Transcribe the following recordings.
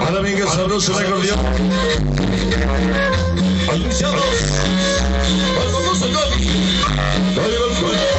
Ahora venga sabroso el acordeón. Anunciados, vamos a Dale el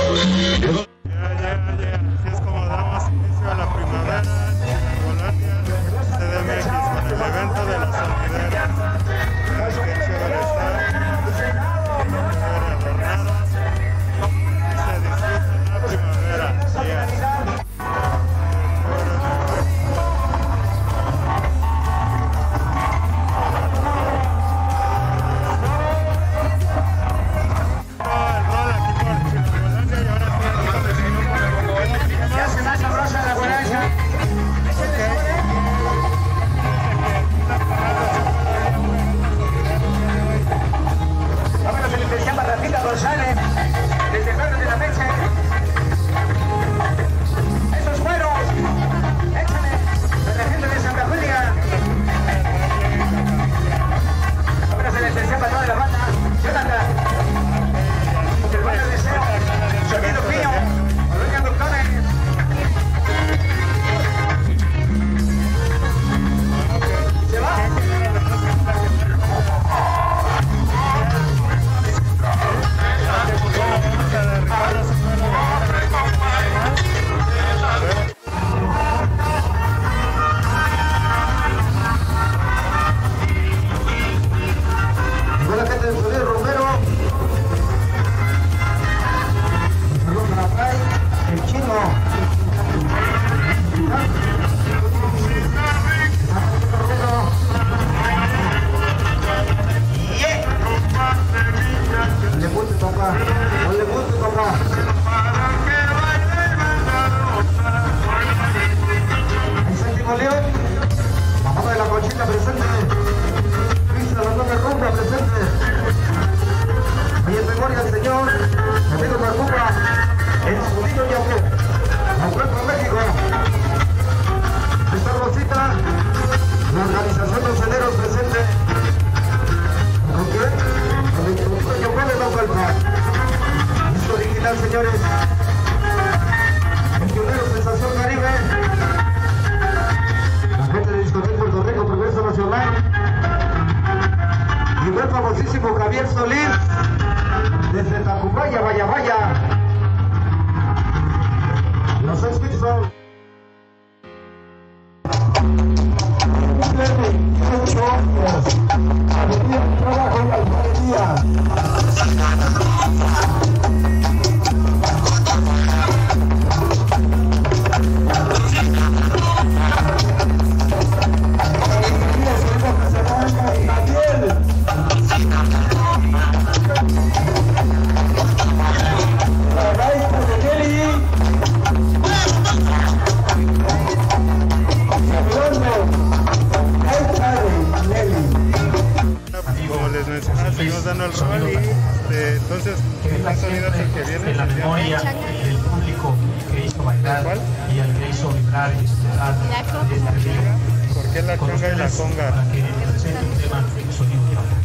¿Por qué la conga y la conga?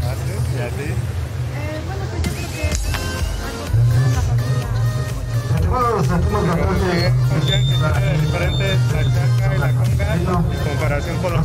Ah, bueno, y la comparación con los.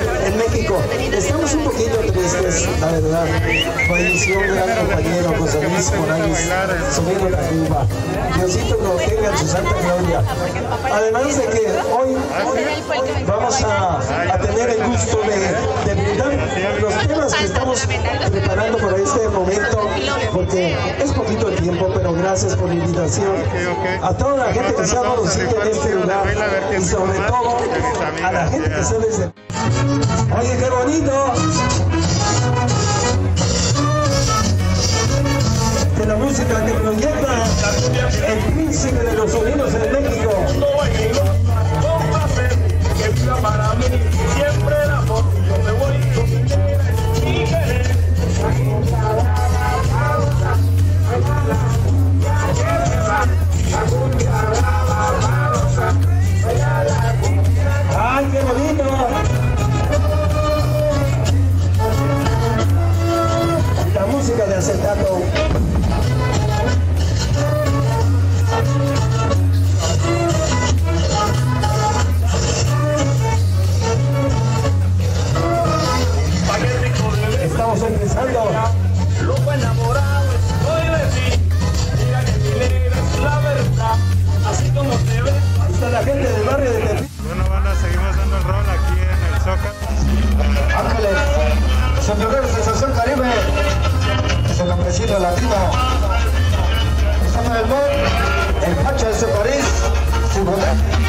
en México. Estamos un poquito tristes, la verdad. Falleció un gran compañero, José Luis Morales, sonido de Cuba. Diosito lo tenga en su santa gloria. Además de que hoy, vamos a, tener el gusto de, de brindar los temas que estamos preparando para este momento, porque es poquito tiempo, pero gracias por la invitación. A toda la gente que se ha conocido en este lugar y sobre todo a la gente que se desde... Oye, qué bonito. Que la música que proyecta el príncipe de los sonidos en México. El Pacha de París, su poder.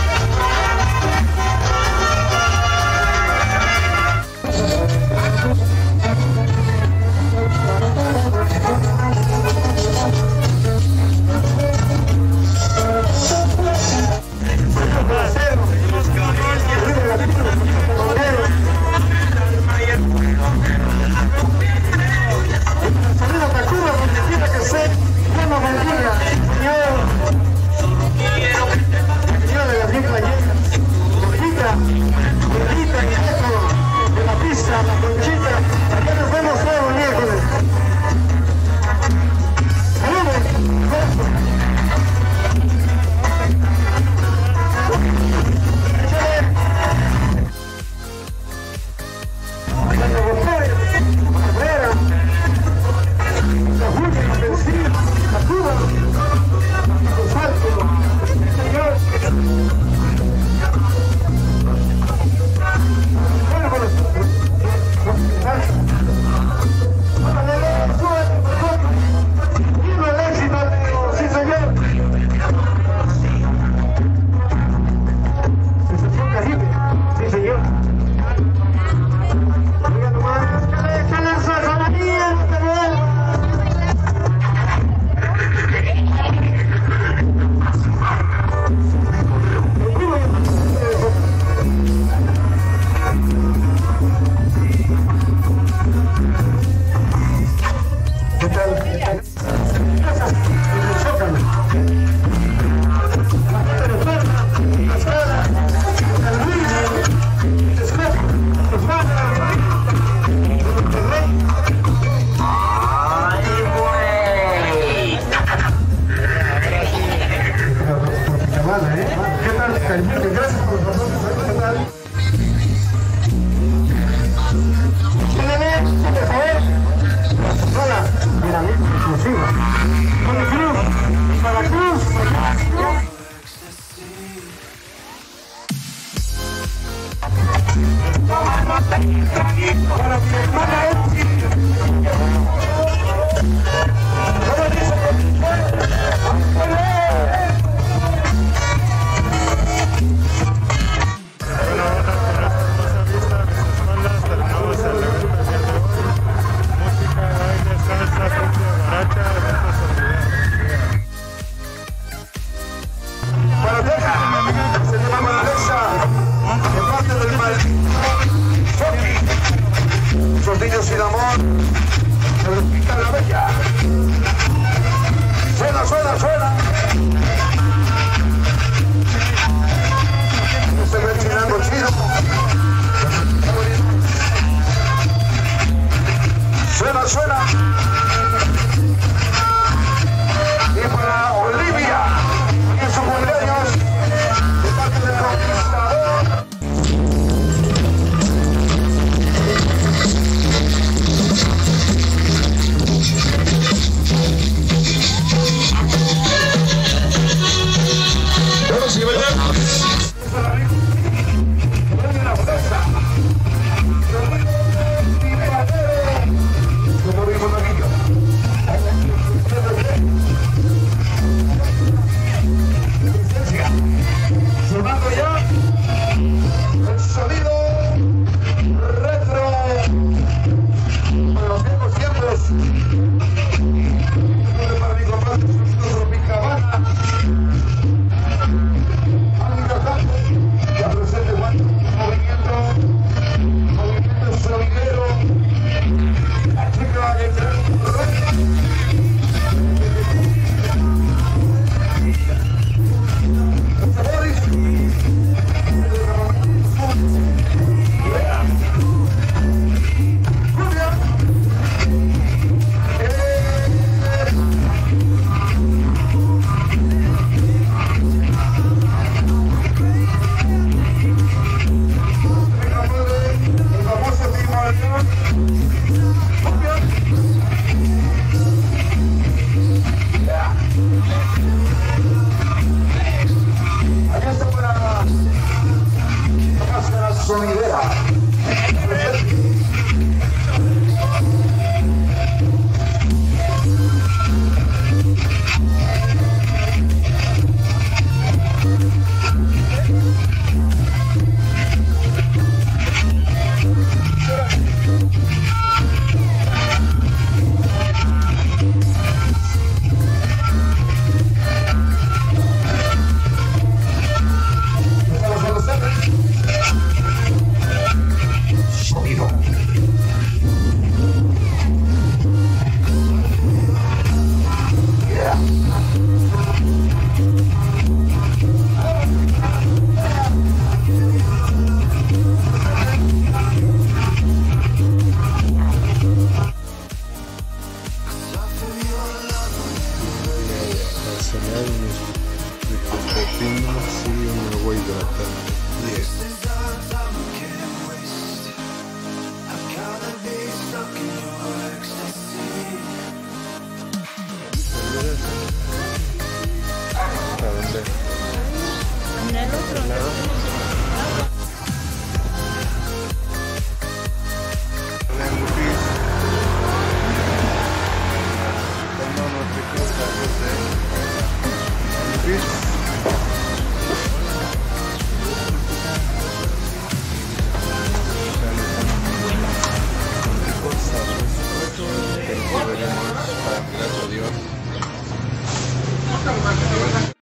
mundo sin amor. Se lo pica la bella. Suena, suena, suena. salar nuestro sigue un agua hidratada. Yes. ¿A dónde? En el otro.